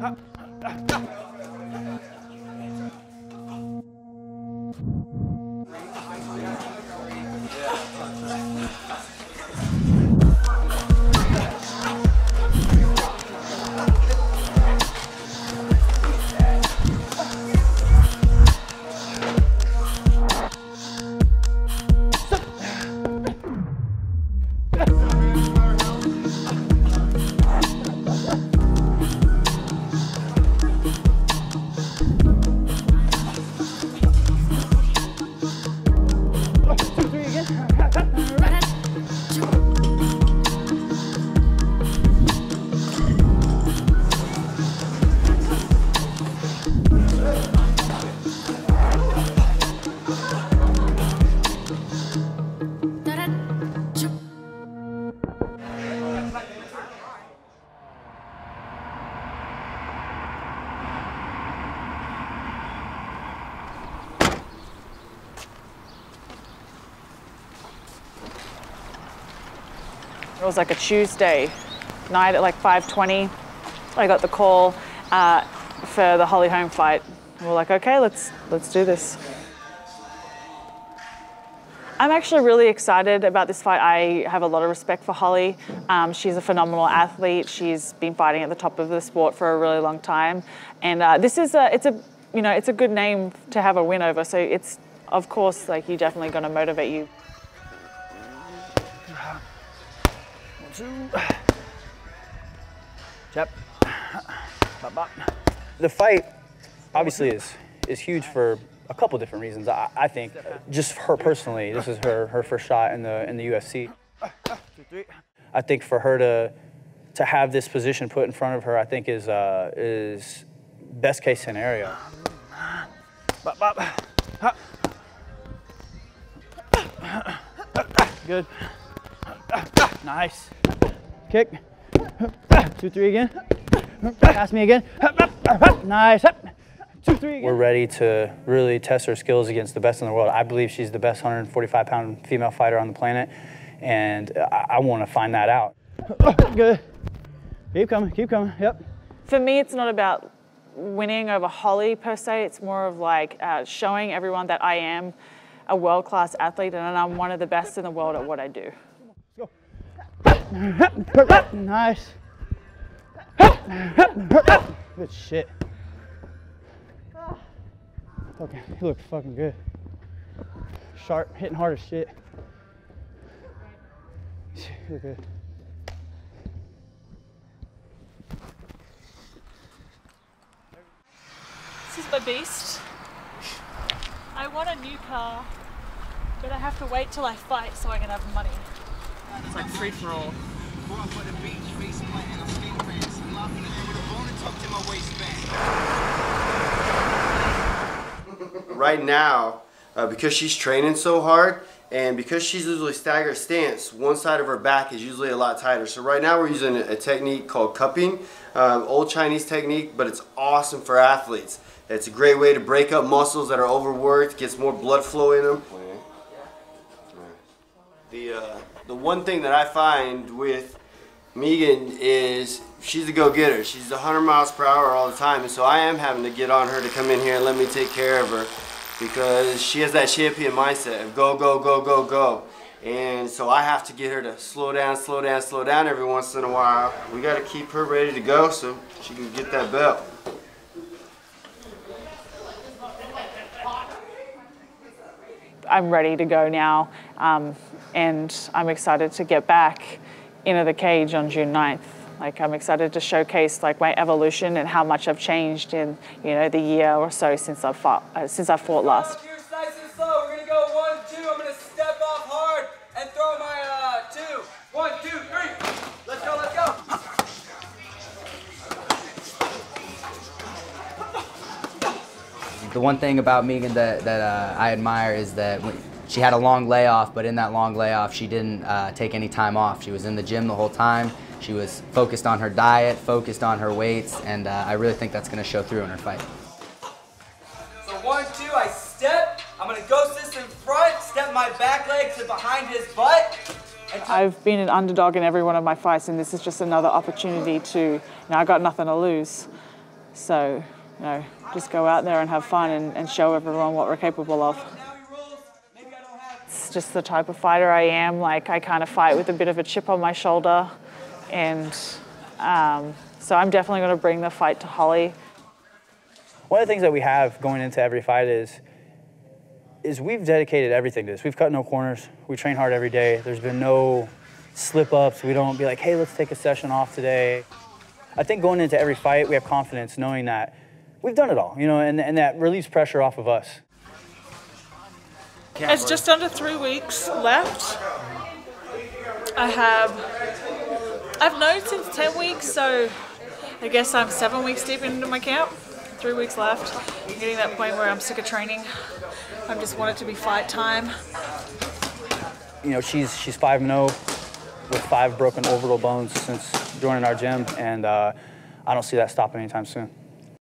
他 It was like a Tuesday night at like 5:20. I got the call uh, for the Holly Holm fight. We are like, okay, let's let's do this. I'm actually really excited about this fight. I have a lot of respect for Holly. Um, she's a phenomenal athlete. She's been fighting at the top of the sport for a really long time, and uh, this is a it's a you know it's a good name to have a win over. So it's of course like you're definitely going to motivate you. Jab. Bop, bop. The fight obviously is is huge for a couple different reasons. I, I think just her personally, this is her her first shot in the in the UFC. I think for her to to have this position put in front of her, I think is uh, is best case scenario. Bop, bop. Good. Nice. Kick. Two, three again. Pass me again. Nice. Two, three again. We're ready to really test her skills against the best in the world. I believe she's the best 145 pound female fighter on the planet, and I, I want to find that out. Good. Keep coming, keep coming. Yep. For me, it's not about winning over Holly per se. It's more of like uh, showing everyone that I am a world class athlete and I'm one of the best in the world at what I do. Nice. Good shit. Okay, you look fucking good. Sharp, hitting hard as shit. You look good. This is my beast. I want a new car, but I have to wait till I fight so I can have money. Free for all. Right now, uh, because she's training so hard, and because she's usually staggered stance, one side of her back is usually a lot tighter. So right now we're using a, technique called cupping, um, old Chinese technique, but it's awesome for athletes. It's a great way to break up muscles that are overworked, gets more blood flow in them. The one thing that I find with Megan is she's a go-getter. She's 100 miles per hour all the time, and so I am having to get on her to come in here and let me take care of her because she has that champion mindset of go, go, go, go, go. And so I have to get her to slow down, slow down, slow down every once in a while. We got to keep her ready to go so she can get that belt. I'm ready to go now, um, and I'm excited to get back into the cage on June 9th. Like I'm excited to showcase like my evolution and how much I've changed in you know the year or so since I fought uh, since I fought last. The one thing about Megan that, that uh, I admire is that she had a long layoff, but in that long layoff, she didn't uh, take any time off. She was in the gym the whole time. She was focused on her diet, focused on her weights, and uh, I really think that's going to show through in her fight. So one, two, I step. I'm going to ghost this in front, step my back leg to behind his butt. I've been an underdog in every one of my fights, and this is just another opportunity to, you know, I got nothing to lose. So, you know, just go out there and have fun and, and show everyone what we're capable of. It's just the type of fighter I am. Like, I kind of fight with a bit of a chip on my shoulder. And um, so I'm definitely going to bring the fight to Holly. One of the things that we have going into every fight is is we've dedicated everything to this. We've cut no corners. We train hard every day. There's been no slip ups. We don't be like, hey, let's take a session off today. I think going into every fight, we have confidence knowing that we've done it all, you know, and, and that relieves pressure off of us. It's just under three weeks left. I have, I've known since 10 weeks, so I guess I'm seven weeks deep into my camp. Three weeks left. I'm getting that point where I'm sick of training. I just want it to be fight time. You know, she's she's 5 0 with five broken orbital bones since joining our gym, and uh, I don't see that stopping anytime soon.